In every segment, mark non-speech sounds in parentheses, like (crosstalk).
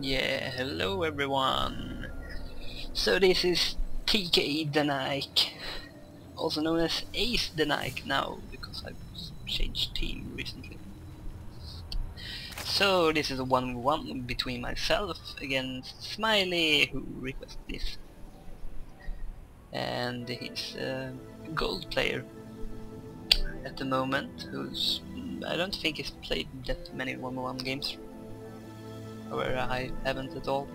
Yeah, hello everyone. So this is TK Thanike, also known as Ace Thanike now, because I've changed team recently. So this is a one-one between myself against Smiley, who requested this. And he's a gold player at the moment, who's I don't think he's played that many one-on-one games where I haven't at all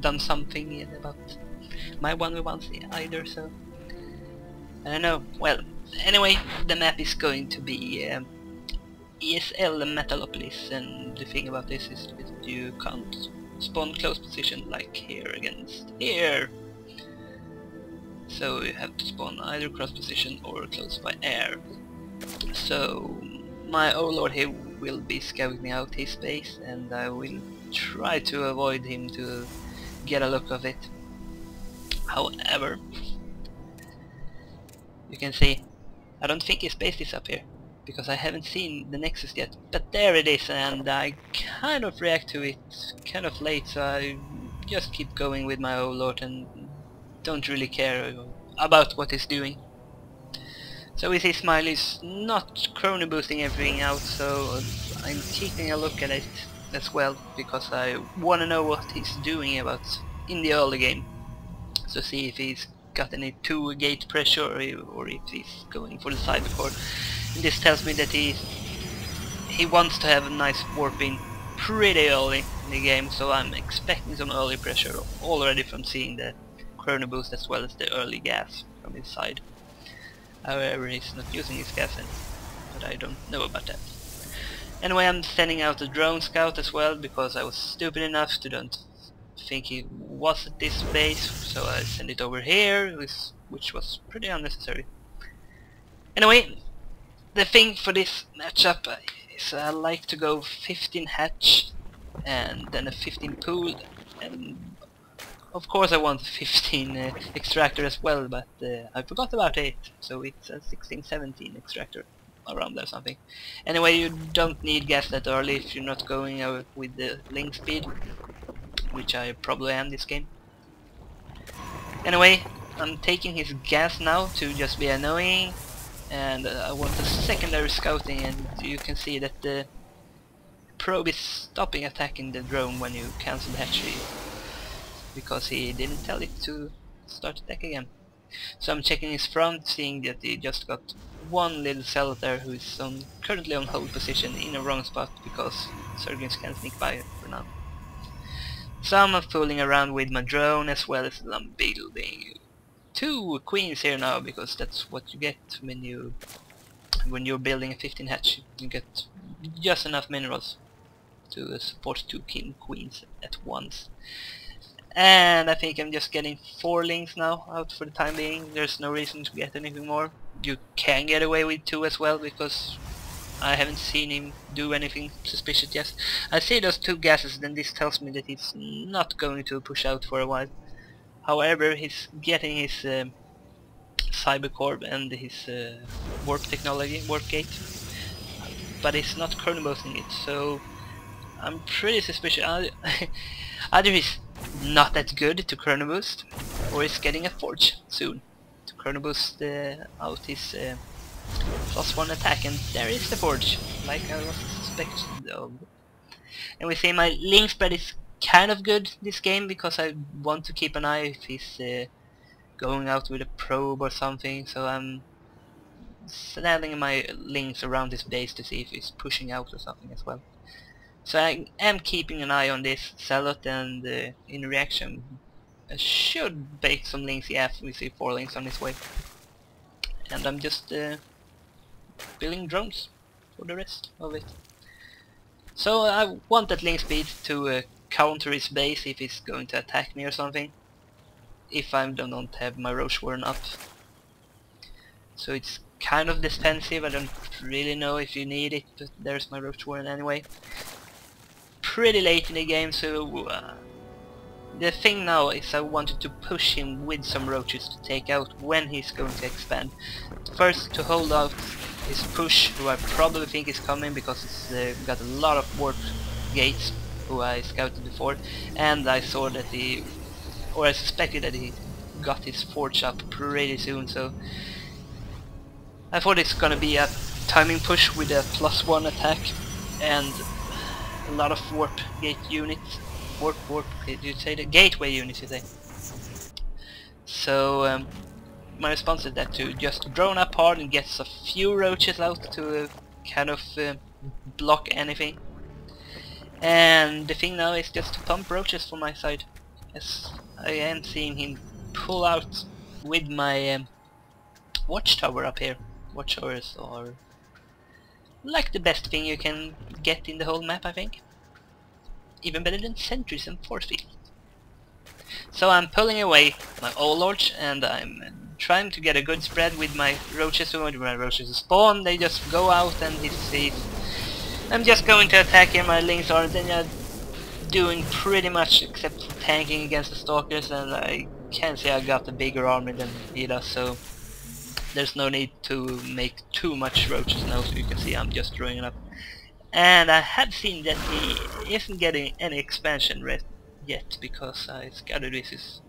done something yet about my one v ones either, so I don't know. Well, anyway, the map is going to be um, ESL Metalopolis, and the thing about this is that you can't spawn close position like here against here. So you have to spawn either cross position or close by air. So my overlord here will be scouting me out his base and I will try to avoid him to get a look of it. However, you can see I don't think his base is up here because I haven't seen the Nexus yet. But there it is and I kind of react to it kind of late so I just keep going with my old overlord and don't really care about what he's doing. So we see Smiley's not chrono boosting everything out so I'm keeping a look at it as well because I want to know what he's doing about in the early game. So see if he's got any 2 gate pressure or, or if he's going for the cybercore. And this tells me that he he wants to have a nice warping pretty early in the game so I'm expecting some early pressure already from seeing the chrono boost as well as the early gas from his side. However he's not using his gas in, but I don't know about that. Anyway, I'm sending out a drone scout as well because I was stupid enough to don't think he was at this base, so I sent it over here, which was pretty unnecessary. Anyway, the thing for this matchup is I like to go 15 hatch and then a 15 pool and of course I want 15 uh, extractor as well but uh, I forgot about it so it's a 16-17 extractor around there something. Anyway, you don't need gas that early if you're not going uh, with the ling speed, which I probably am this game. Anyway, I'm taking his gas now to just be annoying, and uh, I want a secondary scouting, and you can see that the probe is stopping attacking the drone when you cancel the hatchery, because he didn't tell it to start attack again. So I'm checking his front, seeing that he just got one little cell there who is on, currently on hold position in a wrong spot because Surgeons can sneak by for now. So I'm fooling around with my drone as well as I'm building two queens here now because that's what you get when you when you're building a 15 hatch you get just enough minerals to support two king queens at once and I think I'm just getting four lings now out for the time being. There's no reason to get anything more. You can get away with two as well because I haven't seen him do anything suspicious yet. I see those two gases then this tells me that he's not going to push out for a while. However, he's getting his uh, cybercore and his uh, warp technology, warp gate, but he's not chronoboosting it, so I'm pretty suspicious. (laughs) Either he's not that good to chrono boost, or he's getting a forge soon to chrono boost uh, out his uh, plus one attack, and there is the forge, like I was suspected of. And we see my ling spread is kind of good this game because I want to keep an eye if he's uh, going out with a probe or something, so I'm selling my lings around his base to see if he's pushing out or something as well. So I am keeping an eye on this Zealot and uh, in reaction should bake some lings, yeah we see four lings on his way. And I'm just uh, building drones for the rest of it. So I want that ling speed to uh, counter his base if he's going to attack me or something. If I don't have my Roach Warren up. So it's kind of defensive, I don't really know if you need it, but there's my Roach Warren anyway pretty late in the game, so uh, the thing now is I wanted to push him with some roaches to take out when he's going to expand. First to hold out his push, who I probably think is coming because it's uh, got a lot of warp gates who I scouted before, and I saw that he, or I suspected that he got his forge up pretty soon, so I thought it's gonna be a timing push with a plus one attack and a lot of warp gate units. Warp, warp, did you say the gateway units you say? So um, my response is that to just drone up hard and get a few roaches out to uh, kind of uh, block anything. And the thing now is just to pump roaches from my side. As I am seeing him pull out with my um, watchtower up here. Watchtowers are like the best thing you can get in the whole map I think. Even better than sentries and force fields. So I'm pulling away my overlords and I'm trying to get a good spread with my roaches. So when my roaches spawn, they just go out and he sees. I'm just going to attack here. My lings are then uh, doing pretty much except for tanking against the stalkers, and I can't say I got a bigger army than he does. So there's no need to make too much roaches now. So you can see I'm just drawing it up. And I have seen that he isn't getting any expansion yet because I scouted this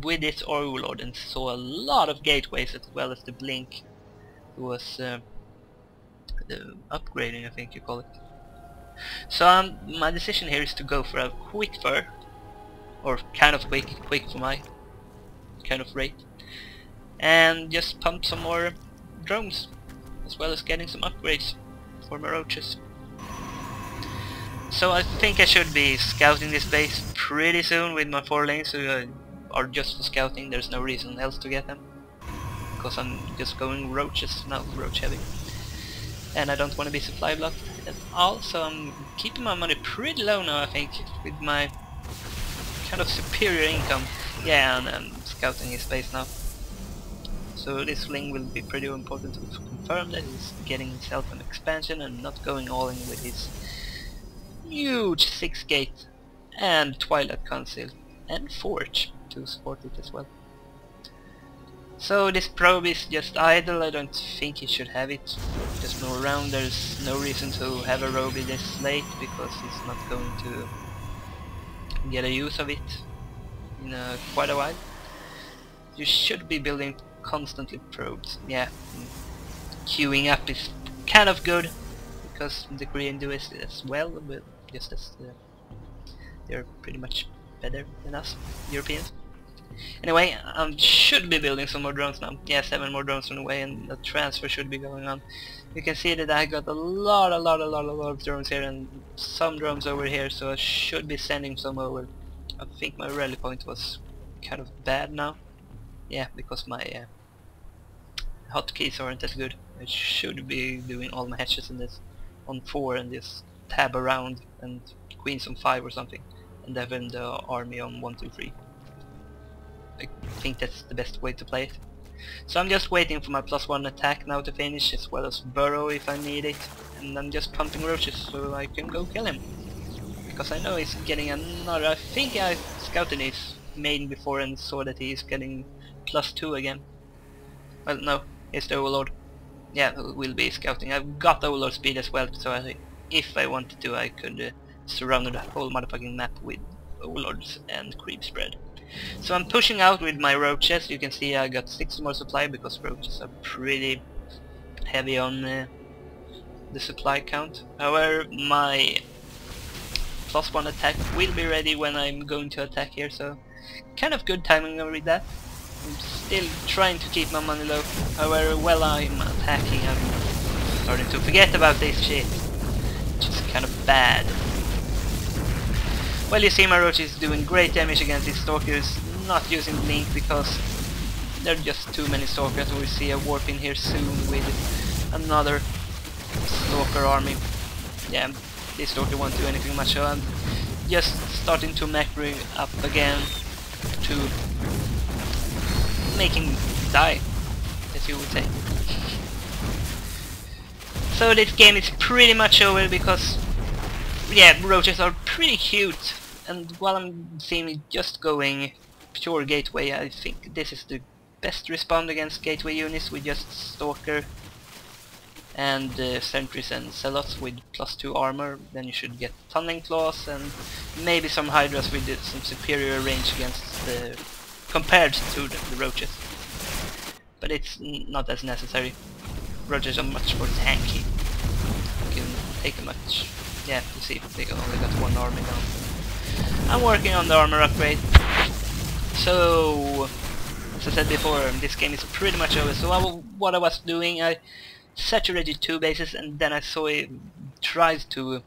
with its overlord and saw a lot of gateways as well as the blink was uh, upgrading I think you call it. So um, my decision here is to go for a quick fur or kind of quick, quick for my kind of rate and just pump some more drones as well as getting some upgrades for my roaches. So I think I should be scouting this base pretty soon with my four lanes who uh, are just for scouting, there's no reason else to get them. Because I'm just going roaches now, roach heavy. And I don't want to be supply blocked at all, so I'm keeping my money pretty low now I think, with my kind of superior income. Yeah, and I'm scouting his base now. So this Ling will be pretty important to confirm that he's getting himself an expansion and not going all in with his huge 6 gate and Twilight Council and Forge to support it as well. So this probe is just idle, I don't think he should have it. Just move around, there's no reason to have a Robo this late because he's not going to get a use of it in uh, quite a while. You should be building constantly probes, yeah. Queuing up is kind of good because the Korean do it as well, but just as uh, they're pretty much better than us, Europeans. Anyway, I um, should be building some more drones now. Yeah, seven more drones on the way and the transfer should be going on. You can see that I got a lot, a lot, a lot, a lot of drones here and some drones over here, so I should be sending some over. I think my rally point was kind of bad now. Yeah, because my uh, hotkeys aren't as good. I should be doing all my hatches in this on 4 and just tab around and queens on 5 or something and then the uh, army on 1, 2, 3. I think that's the best way to play it. So I'm just waiting for my plus 1 attack now to finish as well as burrow if I need it and I'm just pumping roaches so I can go kill him. Because I know he's getting another, I think I scouted his main before and saw that he's getting plus 2 again. Well no, it's the overlord. Yeah, we'll be scouting. I've got the overlord speed as well so I, if I wanted to I could uh, surround the whole motherfucking map with overlords and creep spread. So I'm pushing out with my roaches. You can see I got 6 more supply because roaches are pretty heavy on uh, the supply count. However, my plus 1 attack will be ready when I'm going to attack here, so kind of good timing with that. I'm still trying to keep my money low. However, while I'm attacking, I'm starting to forget about this shit. Which is kind of bad. Well, you see my Roach is doing great damage against these Stalkers, not using Blink because there are just too many Stalkers. We'll see a warp in here soon with another Stalker army. Yeah, this Stalker won't do anything much, so I'm just starting to macro up again to make him die, as you would say. So this game is pretty much over because yeah, roaches are pretty cute and while I'm seeing just going pure gateway, I think this is the best respond against gateway units with just Stalker and uh, sentries and zealots with plus 2 armor, then you should get tunneling claws and maybe some hydras with some superior range against the compared to the, the roaches. But it's not as necessary. Roaches are much more tanky. You take a much yeah, to see they only got one army down. I'm working on the armor upgrade. So as I said before, this game is pretty much over. So I, what I was doing, I saturated two bases and then I saw he tried to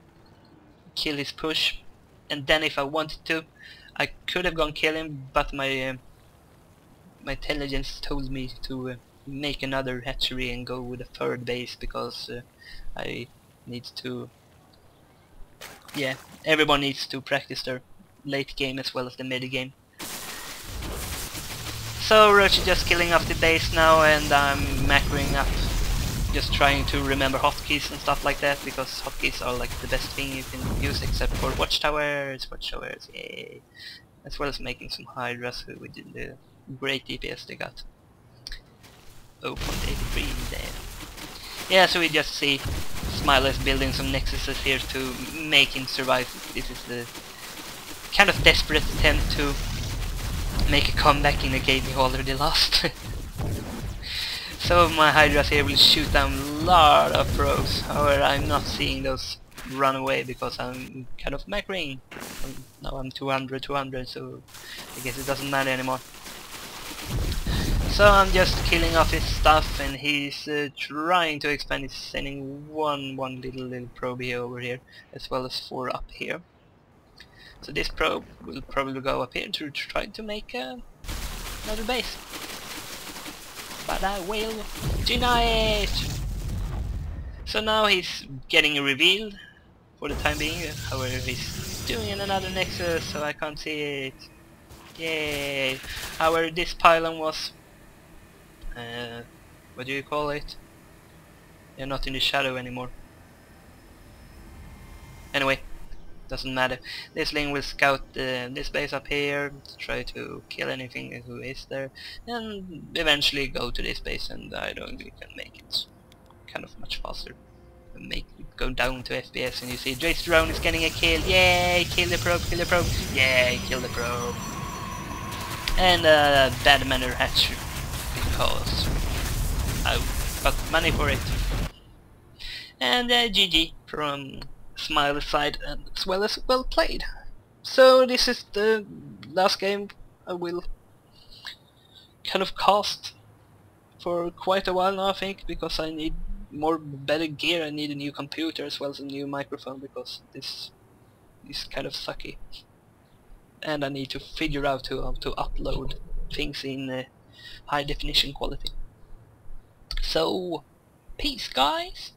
kill his push and then if I wanted to I could have gone kill him but my uh, my intelligence told me to uh, make another hatchery and go with a third base because uh, I need to yeah everyone needs to practice their late game as well as the mid game so Roach is just killing off the base now and I'm macroing up just trying to remember hotkeys and stuff like that because hotkeys are like the best thing you can use except for watchtowers, watchtowers, yay. As well as making some hydras with the great DPS they got. 0.83 there. Yeah, so we just see Smiles building some nexuses here to make him survive. This is the kind of desperate attempt to make a comeback in a game he already lost. (laughs) Some of my Hydras here will shoot down a lot of probes, however I'm not seeing those run away because I'm kind of macroing. Um, now I'm 200, 200, so I guess it doesn't matter anymore. So I'm just killing off his stuff and he's uh, trying to expand, he's sending one one little little probe here over here, as well as four up here. So this probe will probably go up here to try to make uh, another base but I will deny it! So now he's getting revealed for the time being, however he's doing another Nexus so I can't see it. Yay! However this pylon was... Uh, what do you call it? They're not in the shadow anymore. Anyway, doesn't matter. This ling will scout uh, this base up here, try to kill anything who is there, and eventually go to this base and I don't think can make it kind of much faster. Make it go down to FPS and you see Drake's drone is getting a kill, yay, kill the probe, kill the probe, yay, kill the probe. And uh, bad manner hatch because I got money for it. And uh, GG from smiley side as well as well played. So this is the last game I will kind of cast for quite a while now I think because I need more better gear, I need a new computer as well as a new microphone because this is kind of sucky. And I need to figure out how to upload things in uh, high definition quality. So, peace guys!